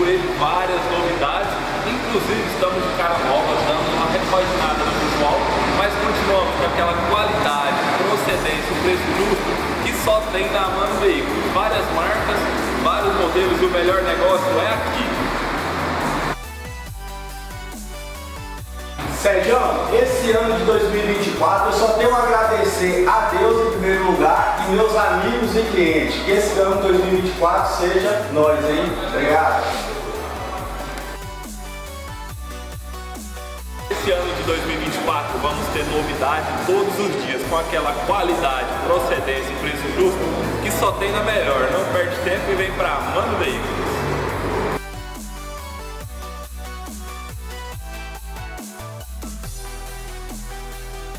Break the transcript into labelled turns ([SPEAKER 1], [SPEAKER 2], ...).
[SPEAKER 1] com ele várias novidades, inclusive estamos de cara nova, dando uma repaginada no visual, mas continuamos com aquela qualidade, procedência, o preço justo que só tem na Mano Veículos. Várias marcas, vários modelos e o melhor negócio é aqui.
[SPEAKER 2] Sérgio, esse ano de 2024 eu só tenho a agradecer a Deus em primeiro lugar meus amigos e clientes. Que esse ano de 2024 seja nós, hein? Obrigado.
[SPEAKER 1] Esse ano de 2024 vamos ter novidade todos os dias com aquela qualidade, procedência e preço justo que só tem na melhor. Não perde tempo e vem pra Mano Veículos.